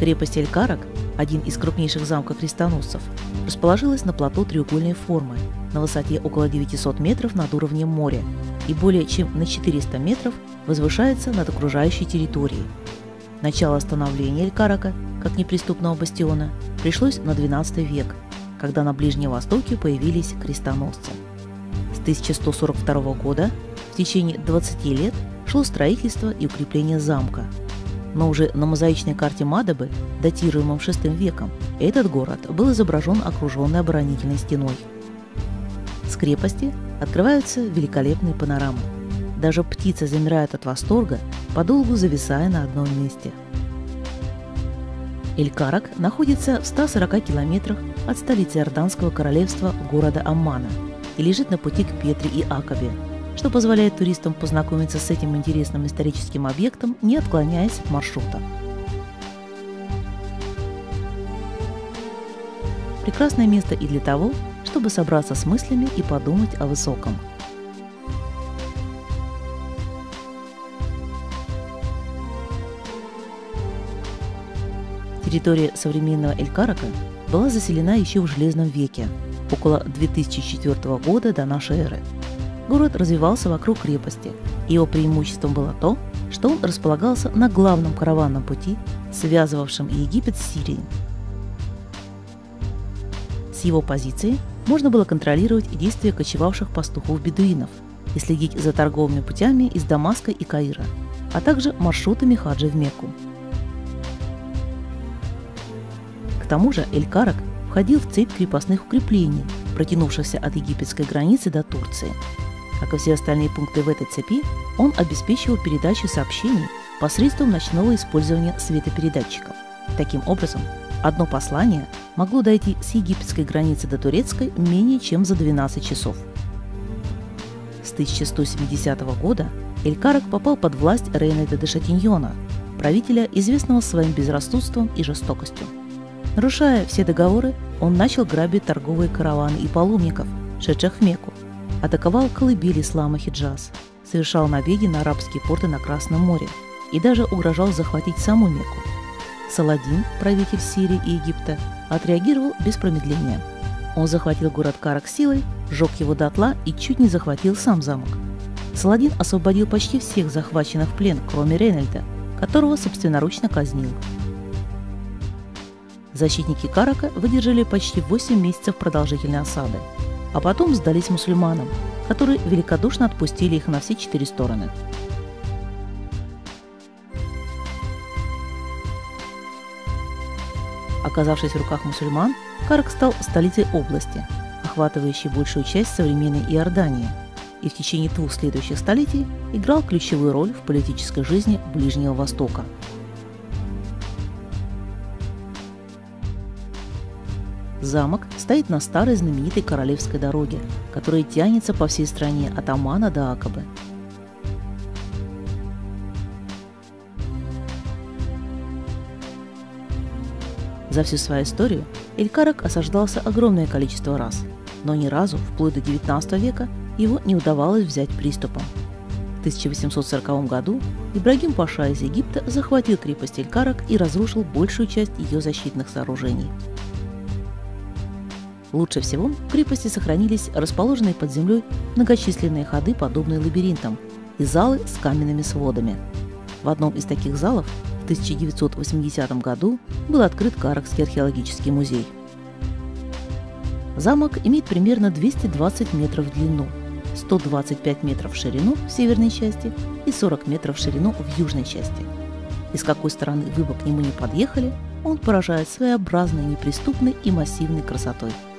Крепость Элькарак, один из крупнейших замков крестоносцев, расположилась на плато треугольной формы на высоте около 900 метров над уровнем моря и более чем на 400 метров возвышается над окружающей территорией. Начало становления Элькарака, как неприступного бастиона, пришлось на XII век, когда на Ближнем Востоке появились крестоносцы. С 1142 года в течение 20 лет шло строительство и укрепление замка. Но уже на мозаичной карте Мадебы, датируемом VI веком, этот город был изображен окруженной оборонительной стеной. С крепости открываются великолепные панорамы. Даже птицы замирают от восторга, подолгу зависая на одном месте. Элькарак находится в 140 километрах от столицы Иорданского королевства города Аммана и лежит на пути к Петре и Акабе, что позволяет туристам познакомиться с этим интересным историческим объектом, не отклоняясь от маршрута. Прекрасное место и для того, чтобы собраться с мыслями и подумать о высоком. Территория современного Элькарака была заселена еще в Железном веке, около 2004 года до нашей эры. Город развивался вокруг крепости, его преимуществом было то, что он располагался на главном караванном пути, связывавшем Египет с Сирией. С его позиции можно было контролировать действия кочевавших пастухов-бедуинов и следить за торговыми путями из Дамаска и Каира, а также маршрутами хаджи в Мекку. К тому же Эль-Карак входил в цепь крепостных укреплений, протянувшихся от египетской границы до Турции. Как и все остальные пункты в этой цепи, он обеспечивал передачу сообщений посредством ночного использования светопередатчиков. Таким образом, одно послание могло дойти с египетской границы до турецкой менее чем за 12 часов. С 1170 года Элькарак попал под власть Рейнеда де Шатиньона, правителя, известного своим безрассудством и жестокостью. Нарушая все договоры, он начал грабить торговые караваны и паломников, шедших в Мекку, атаковал колыбели ислама Хиджаз, совершал набеги на арабские порты на Красном море и даже угрожал захватить саму Мекку. Саладин, правитель Сирии и Египта, отреагировал без промедления. Он захватил город Карак силой, сжег его дотла и чуть не захватил сам замок. Саладин освободил почти всех захваченных в плен, кроме Рейнольда, которого собственноручно казнил. Защитники Карака выдержали почти 8 месяцев продолжительной осады, а потом сдались мусульманам, которые великодушно отпустили их на все четыре стороны. Оказавшись в руках мусульман, Карак стал столицей области, охватывающей большую часть современной Иордании, и в течение двух следующих столетий играл ключевую роль в политической жизни Ближнего Востока. Замок стоит на старой знаменитой королевской дороге, которая тянется по всей стране от Амана до Акабы – За всю свою историю Элькарак осаждался огромное количество раз, но ни разу, вплоть до XIX века, его не удавалось взять приступом. В 1840 году Ибрагим Паша из Египта захватил крепость Элькарак и разрушил большую часть ее защитных сооружений. Лучше всего в крепости сохранились расположенные под землей многочисленные ходы, подобные лабиринтам, и залы с каменными сводами. В одном из таких залов 1980 году был открыт Каракский археологический музей. Замок имеет примерно 220 метров в длину, 125 метров в ширину в северной части и 40 метров в ширину в южной части. И с какой стороны вы бы к нему не подъехали, он поражает своеобразной, неприступной и массивной красотой –